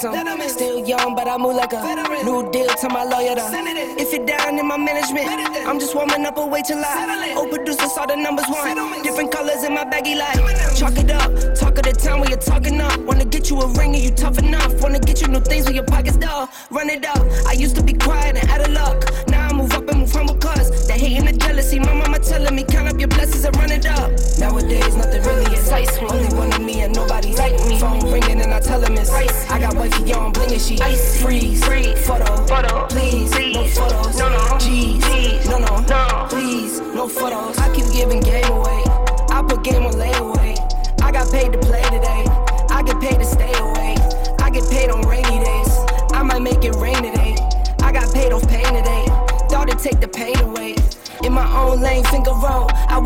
Some. Still young, but I move like a new deal to my lawyer. Though. If you're down in my management, I'm just warming up a way to lie. Old producers saw the numbers one. Different colors in my baggy light. Chalk it up, talk of the town when you're talking up. Wanna get you a ring and you tough enough. Wanna get you new things when your pockets dull. Run it up. I used to be quiet and out of ice. Freeze, free photo, photo, please,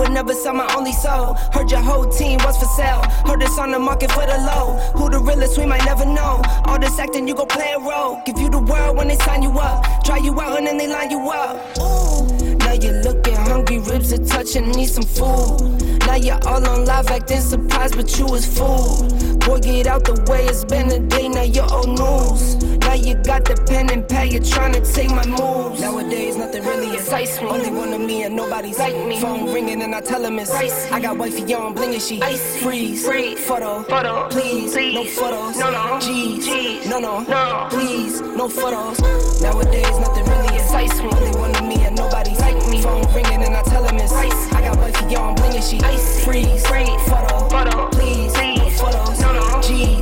would never sell my only soul. Heard your whole team was for sale. Heard it's on the market for the low. Who the realest, we might never know. All this acting, you gon' play a role. Give you the world when they sign you up. Try you out and then they line you up. Ooh. Now you're looking hungry, ribs are touching, need some food. Now you're all on live acting surprised, but you was fooled. Boy, get out the way, it's been a day, now you're old news. Now you got the pen and pad, you're trying to take my moves. Nowadays, nothing really excites me. Only one of me and nobody's like me. Phone ringing and I tell him it's ice. I got wifey on blingin' she ice. Freeze, free photo, photo, please, please. no photos, no no, G's, G's. no no, no, please, no photos. Nowadays, nothing really excites me. Only one of me and nobody's like me. Phone ringing and I tell him it's ice. I got wifey on blingin' she ice. Freeze, free photo, photo, please, please. no photos, no no, G's,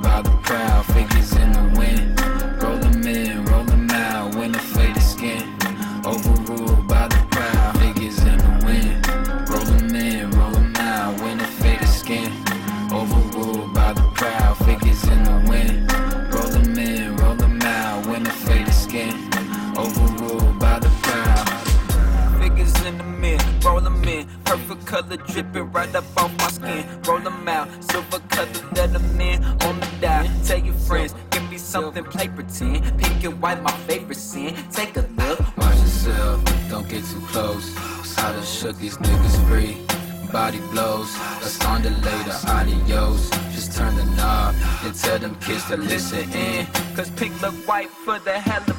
right up on my skin. Roll them out, silver cut the I'm. On the dial, tell your friends, give me something, play pretend. Pink and white, my favorite sin. Take a look. Watch yourself, don't get too close. I done shook these niggas free. Body blows, let's on delay adios. Just turn the knob and tell them kids to listen in. Cause pink look white for the hell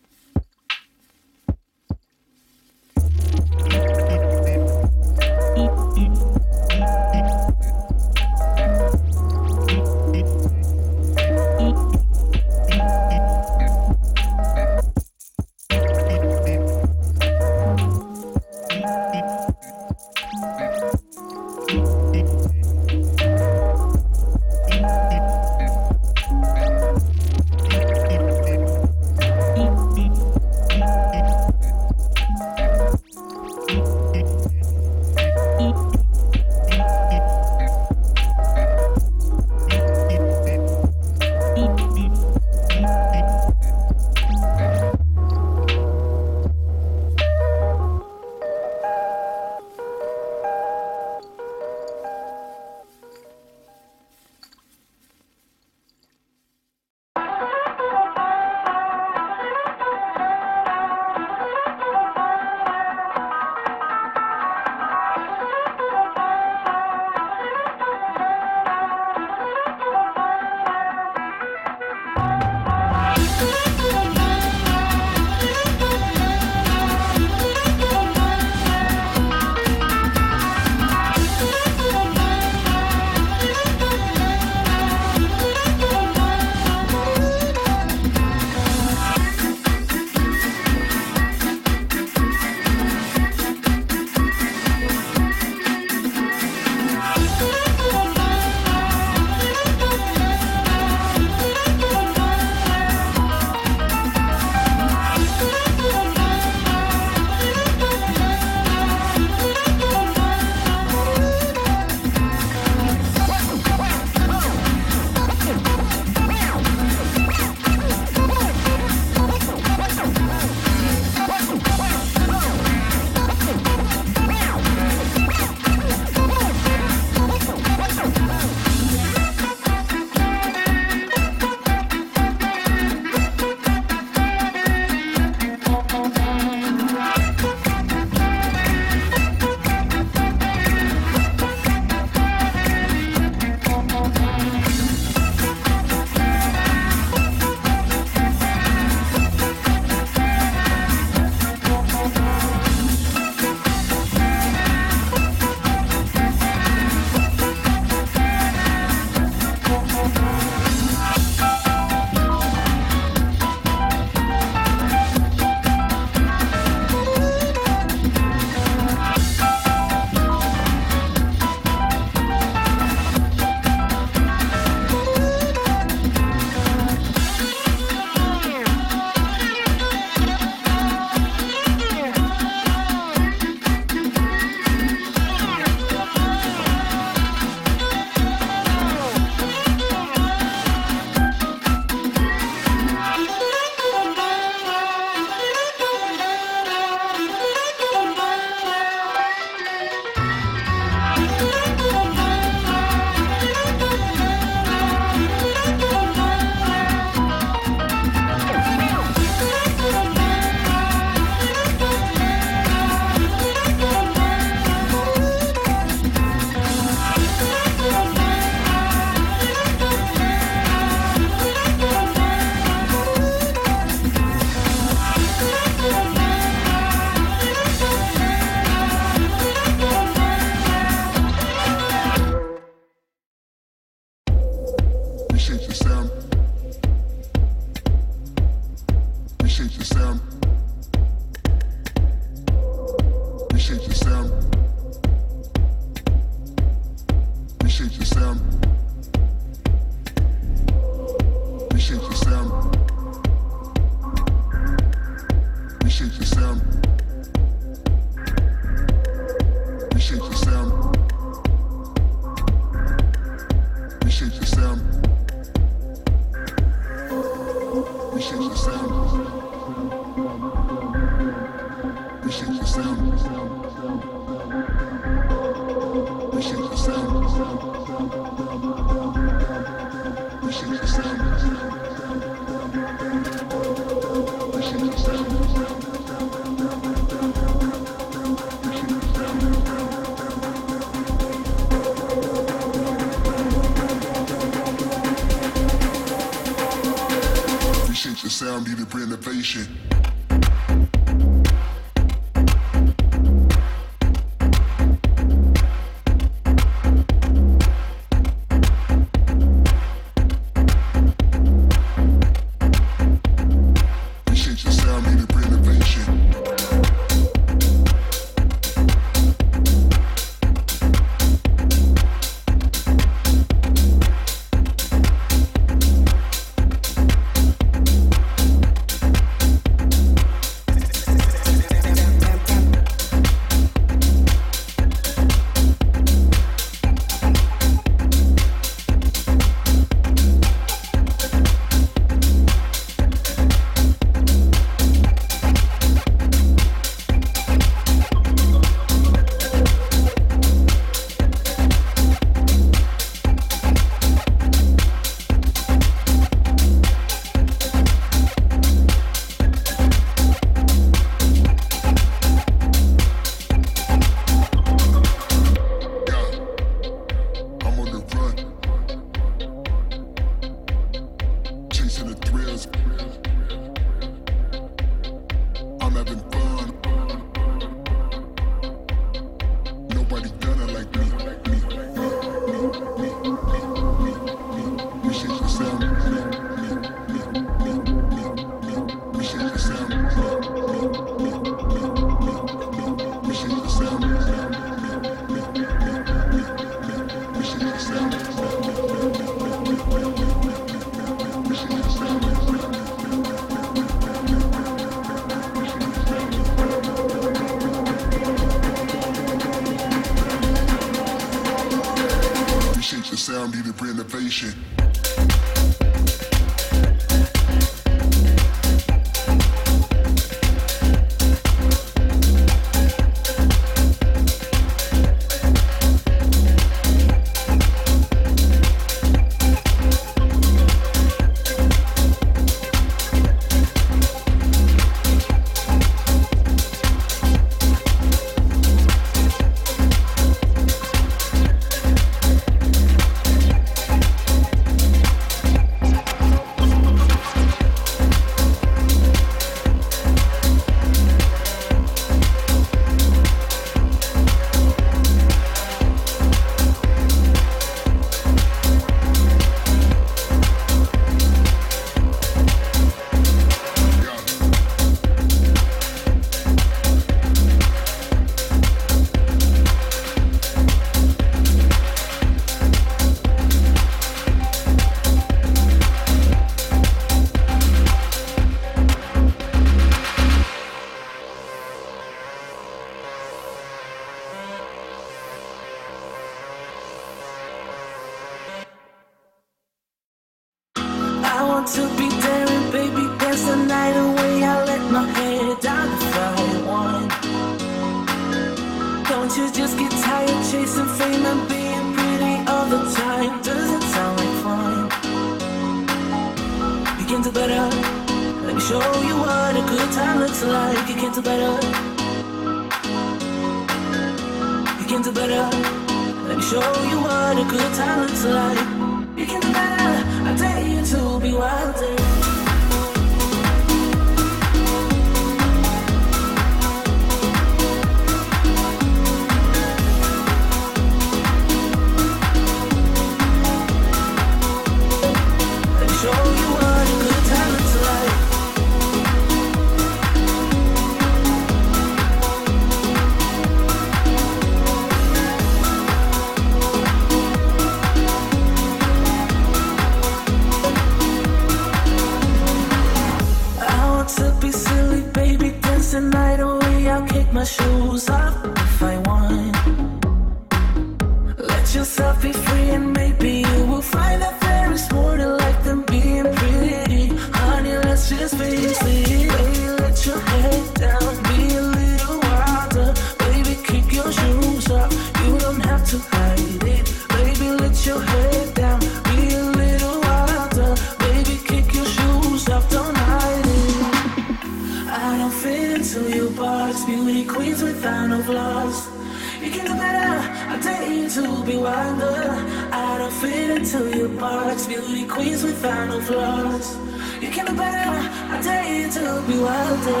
beauty queens with final flaws. You can do better. I dare you to be wilder.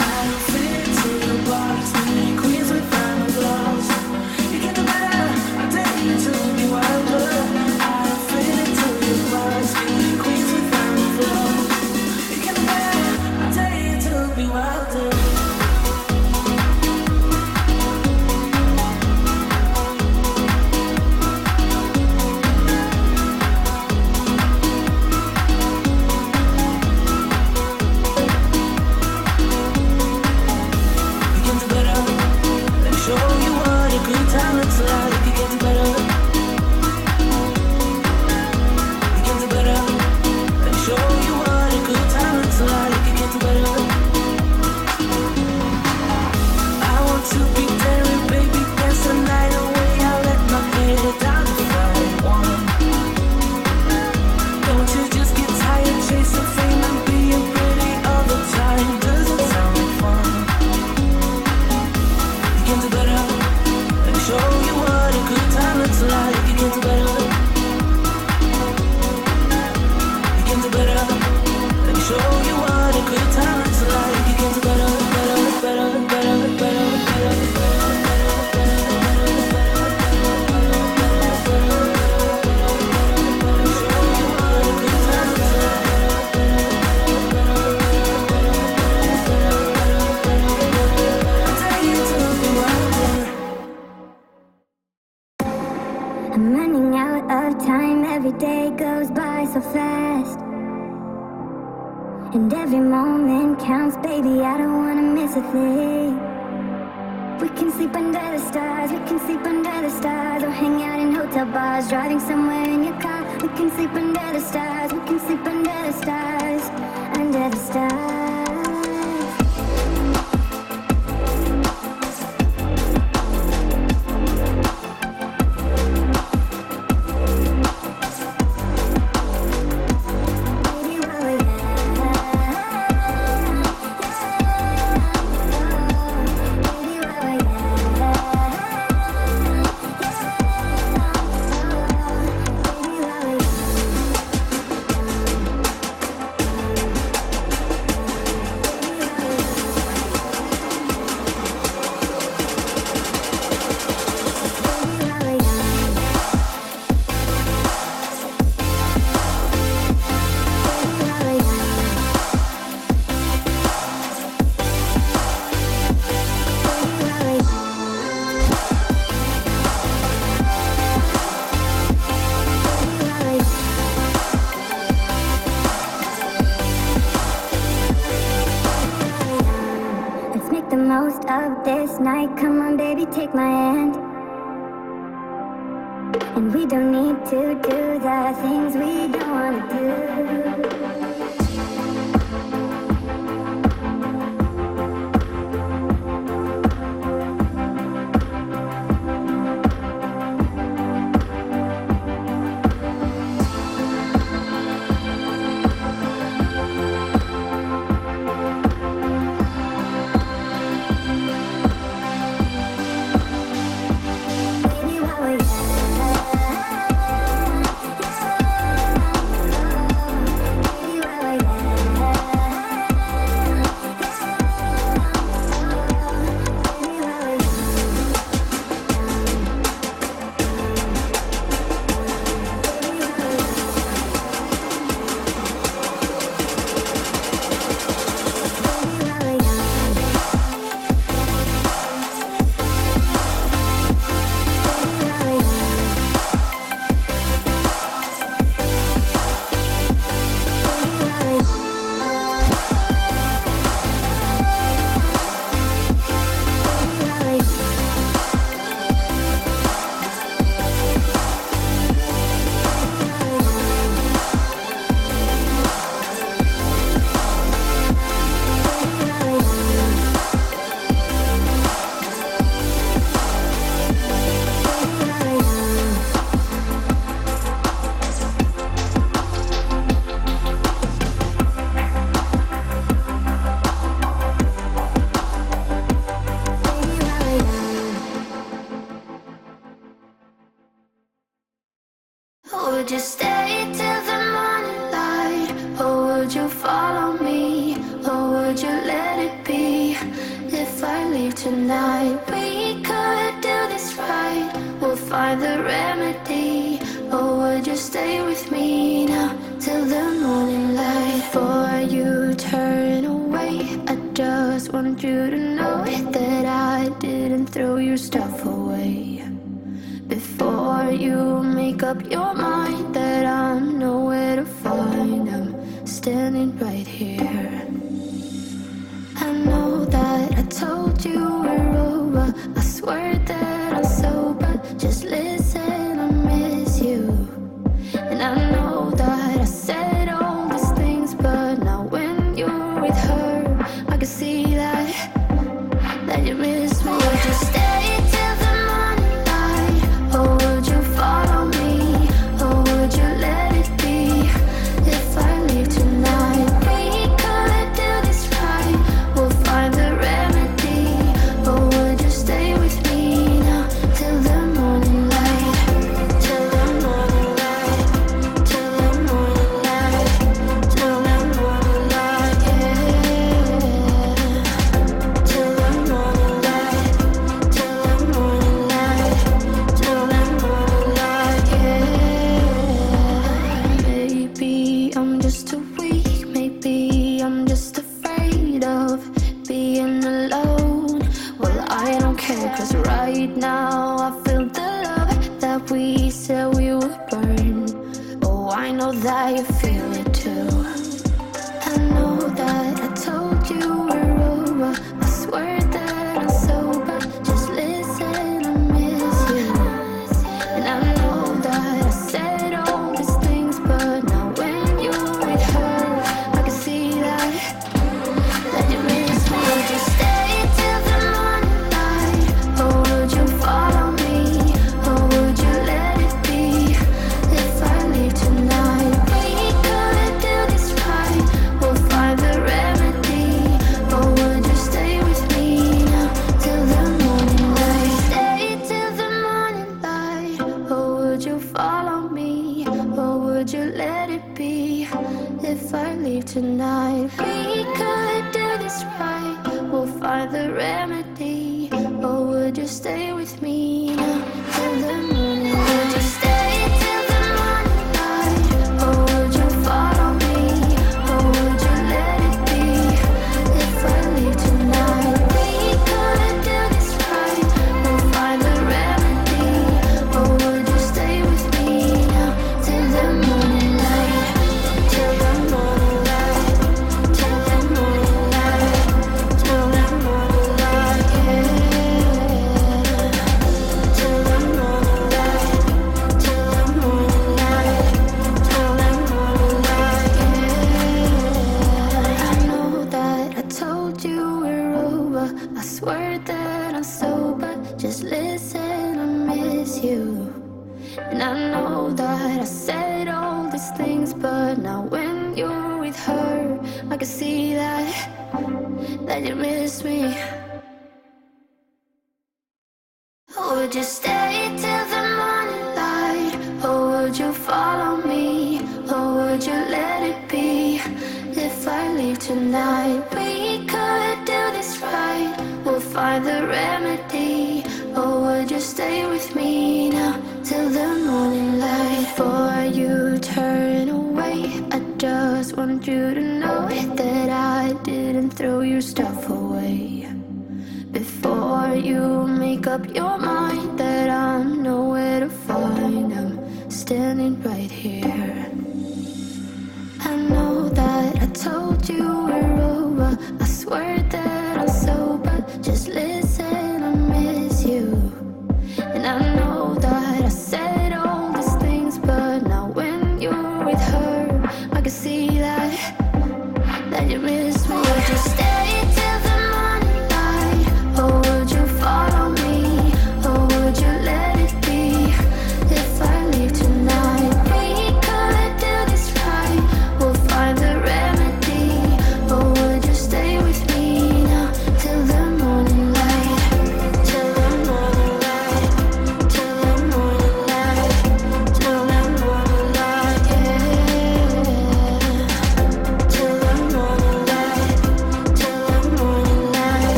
I don't fit into the box.